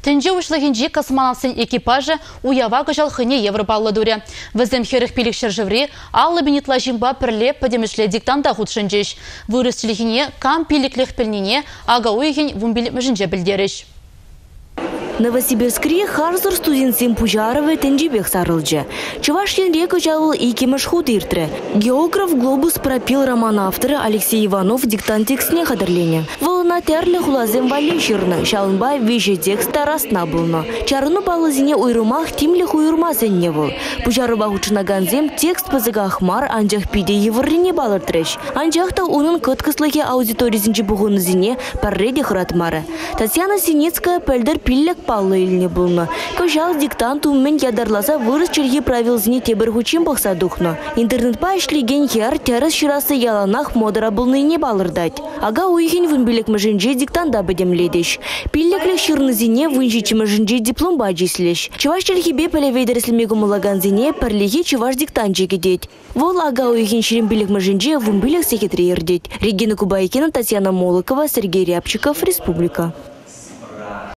Тенже ушлығынжи космонавтын экипажы уява гыжал хыне Европаллы дуре. Візім херіх пилік шыржыври, аллы бенетла жимба пірле падемішле диктанда худшынжиш. Вырыс кам пилікліх пілніне ага уйген вумбил мүжінже. Новосибирскре харзыр студентсем Пужаровы тенджибек сарылжы. Чувашин река жавыл икимыш худ иртірі. Географ глобус пропил роман авторы Алексей Иванов диктант текстіне қадырлене. Вылына тәрлі хулазем вали шырны, шалынбай вежі текста расна бұлны. Чарыны балызіне уйрымақ тимлі хуйырма зенне бұл. Пужарыба ганзем текст пызыға ахмар анжақ пиде евыррине балыртырыш. Анжақта оның кыткыслыге аудиторизінчі бұғыны зіне парреде хыратмары. Татьяна Синицкая пәлдір пиллек паллы илне булны. Кожал диктант уммен ядарласа вырыс черги правил зне тебір хучим бақса духну. Интернетпа ишлеген яр теріс шырасы яланах модера булны не балырдать. Ага уйхен вынбелек мәжінже диктанда бәдемледеш. Пиллекле шырны зіне вынжичі мәжінже диплом баджислеш. Чуваш черхибе пәлевейдерслемегі мұлаган зіне пәрлеге чуваш диктант жегедет. Вол ага уйхен ширин билек мәжінже вынбелек секретарь Регина Кубайкина, Татьяна Молокова, Сергей Рябчиков, Республика.